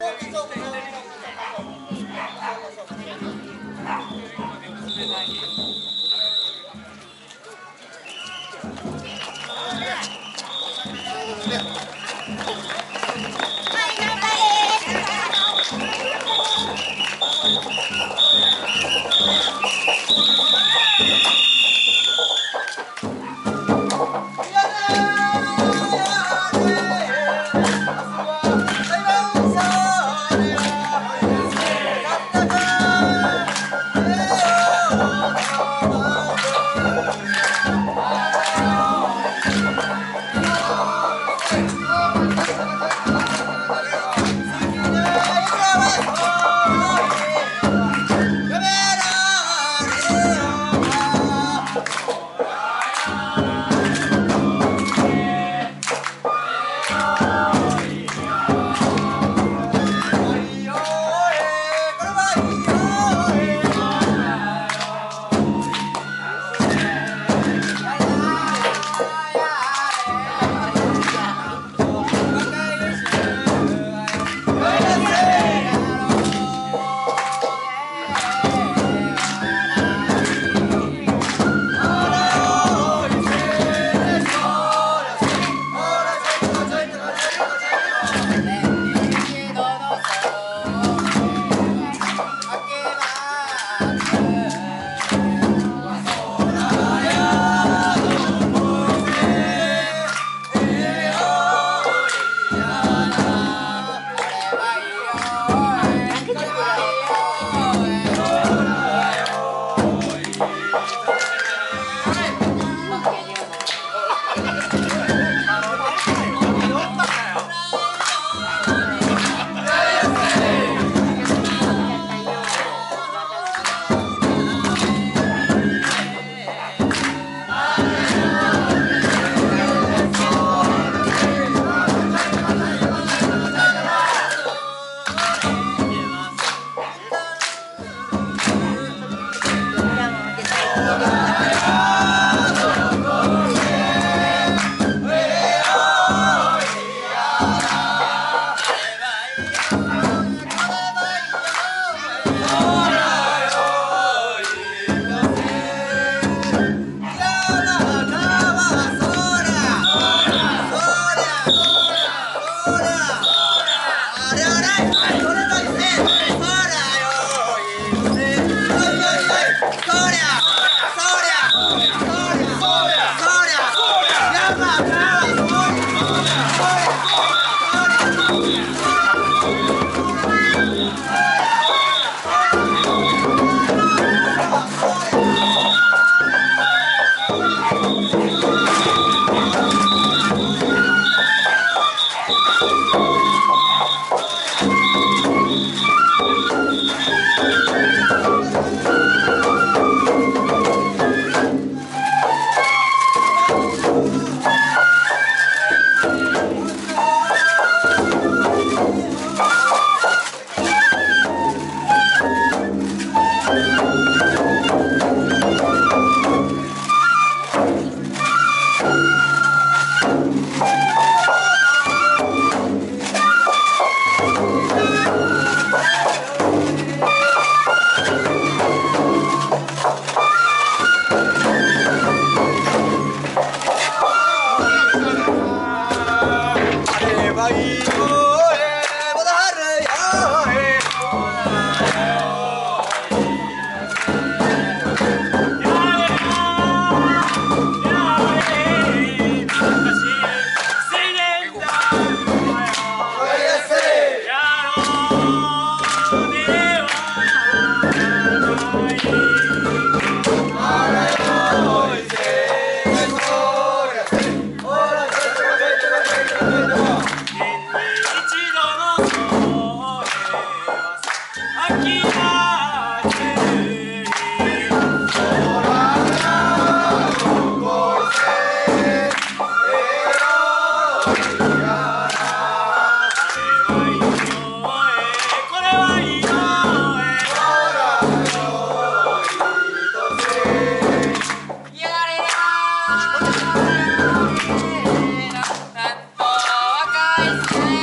Yeah. guys.